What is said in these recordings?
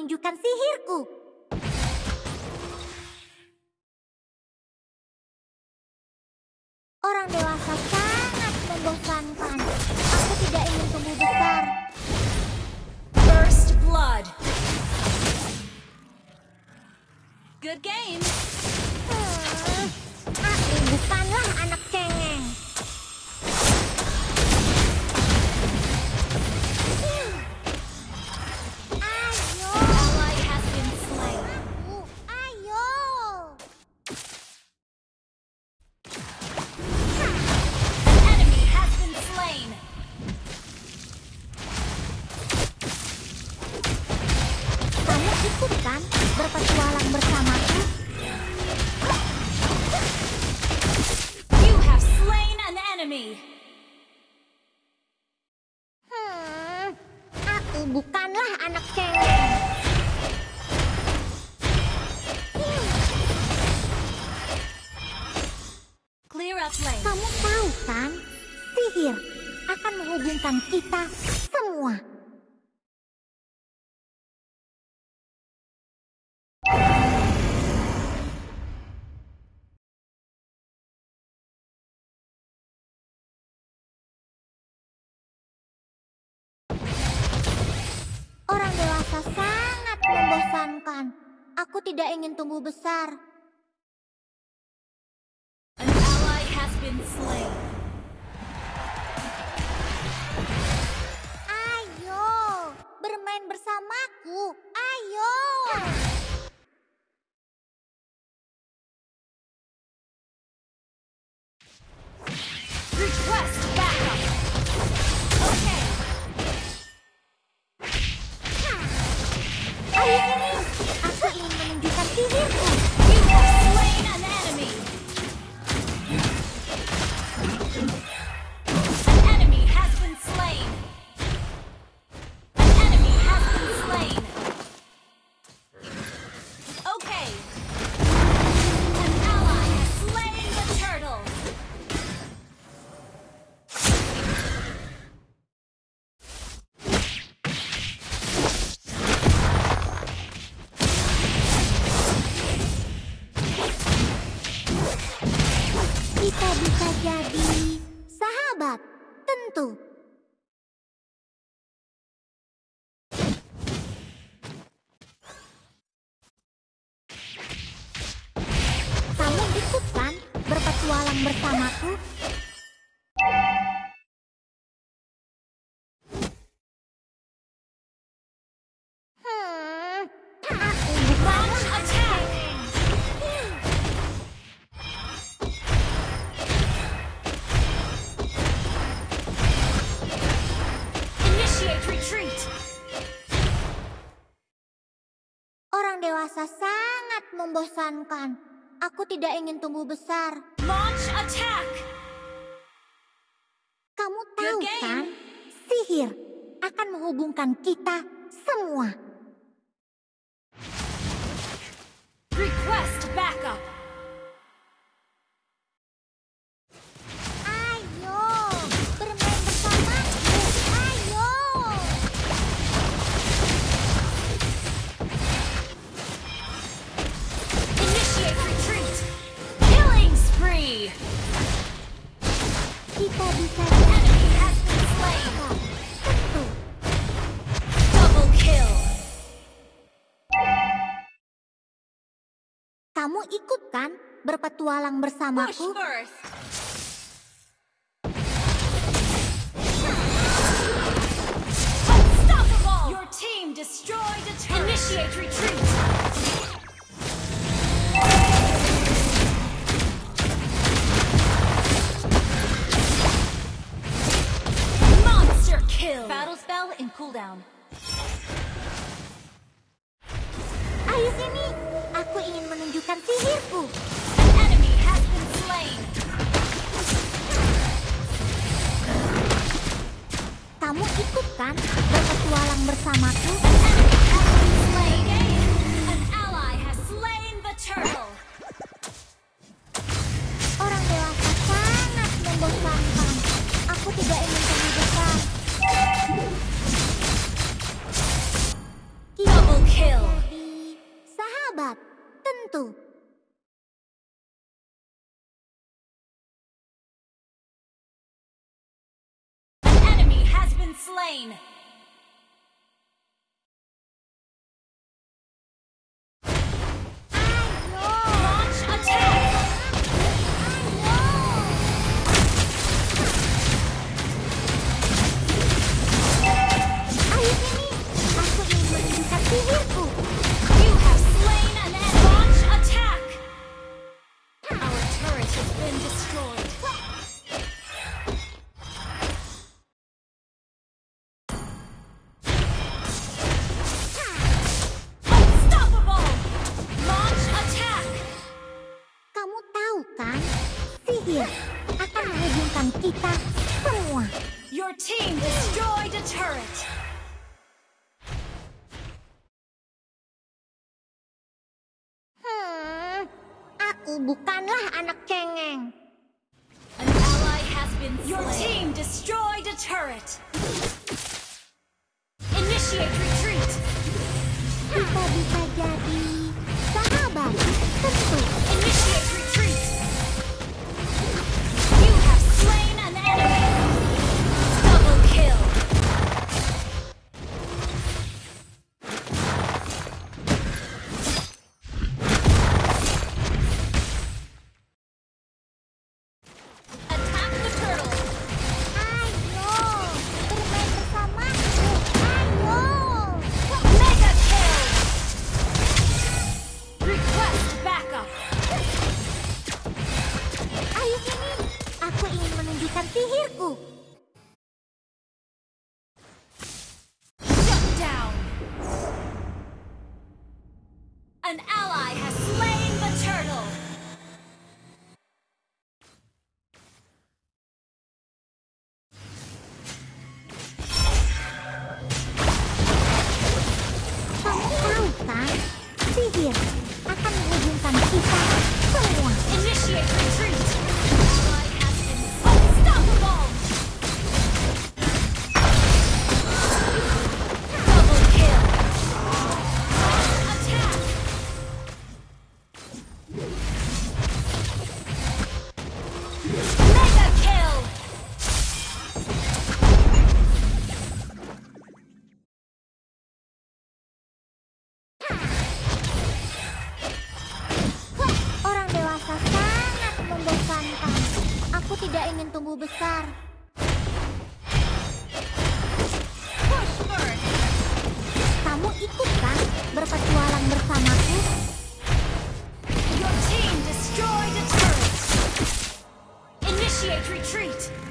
menunjukkan sihirku. Orang dewasa sangat membosankan. Aku tidak ingin tumbuh besar. First blood! Good game! Hmm, aku bukanlah anak anak cengeng. Clear up lane. Kamu tahu kan, sihir akan menghubungkan kita semua. Aku tidak ingin tumbuh besar. An ally has been slain. Ayo, bermain bersamaku. Kita bisa jadi sahabat, tentu. Membosankan. Aku tidak ingin tumbuh besar. Launch attack. Kamu tahu kan, sihir akan menghubungkan kita semua. Kamu ikut kan berpetualang bersamaku? Your team destroyed a turret. Initiate retreat. cooldown. mine! team destroyed a turret! Hmm, aku bukanlah anak cengeng. An ally has been slain. Your team destroyed a turret! Initiate retreat! Bisa-bisa jadi an hour. tidak ingin tumbuh besar. Kamu ikut kan berpetualang bersamaku? Initiate retreat.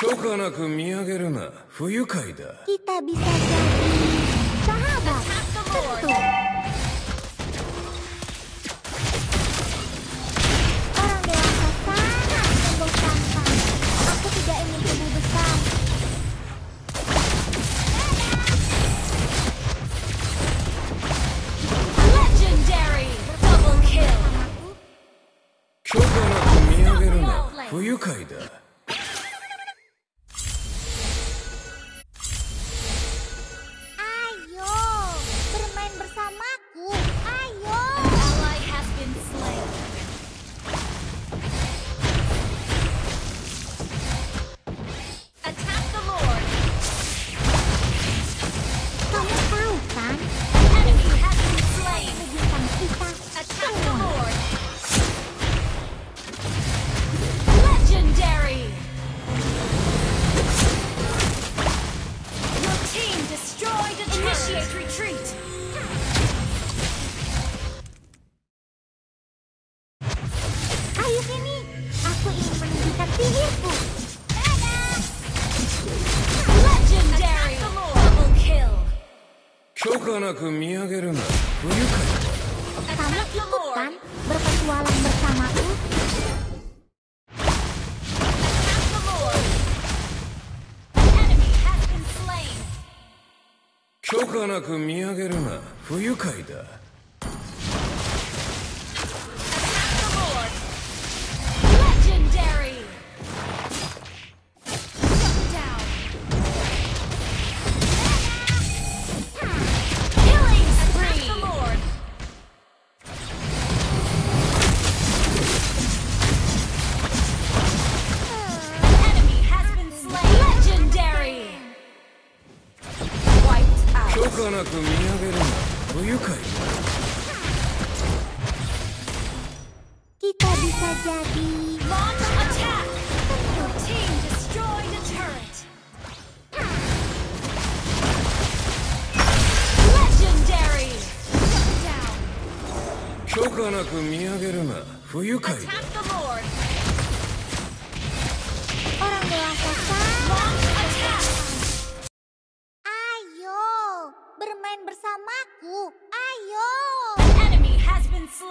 許可なく見上げるな不愉快だ。久々じゃ、ちょっと。Ayo sini, aku ingin menunjukkan sihirku. Dadah! Legendary. Double kill. 許可なく見上げるな不愉快 Kamu ikut kan berpetualang bersamaku? Enemy has been slain. 許可なく見上げるな不愉快だかなく見上げるな不タギタジャビーなく見上げるな不愉ささん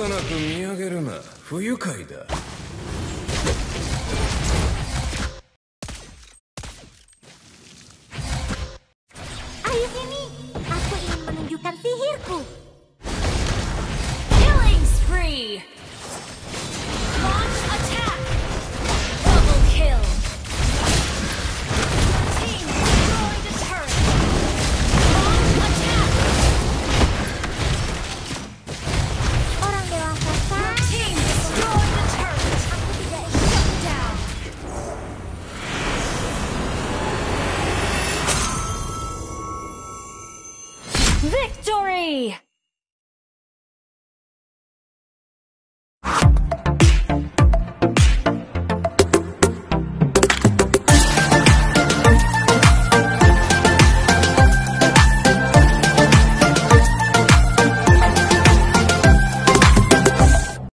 かなく見上げるな不愉快だ。Victory!